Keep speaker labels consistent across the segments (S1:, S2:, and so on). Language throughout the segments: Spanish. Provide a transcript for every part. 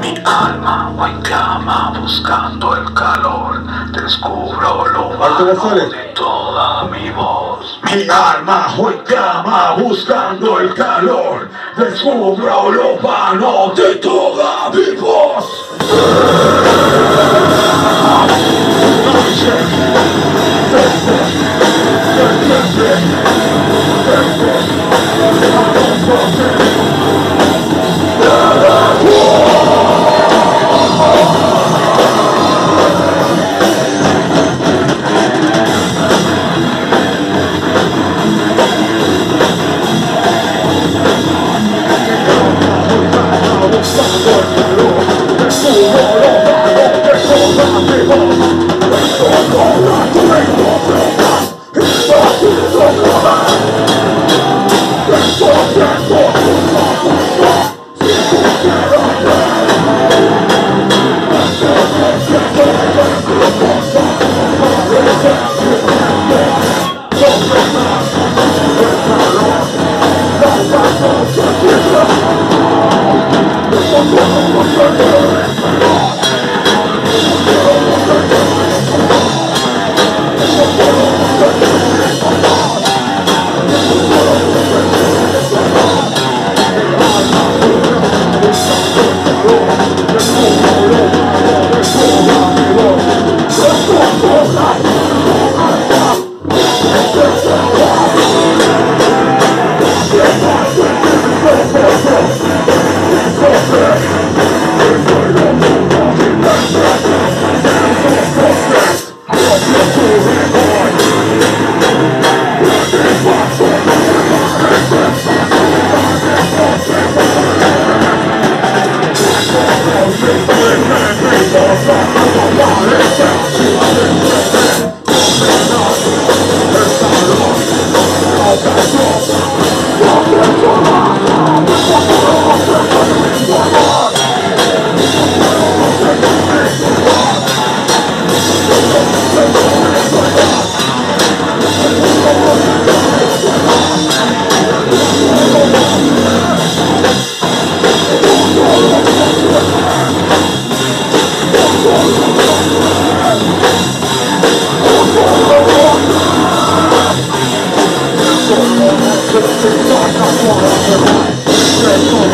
S1: Mi alma hoy clama buscando el calor, descubro lo
S2: González.
S1: de toda mi voz. Mi alma hoy clama buscando el calor, descubro lo vano de toda mi voz.
S2: rolou, rolou, rolou. Transform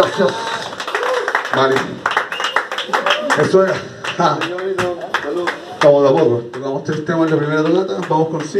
S2: gracias. Vale. Eso era. Ja. Estamos de a poco. Tocamos tres temas en la primera tocata. Vamos con cinco.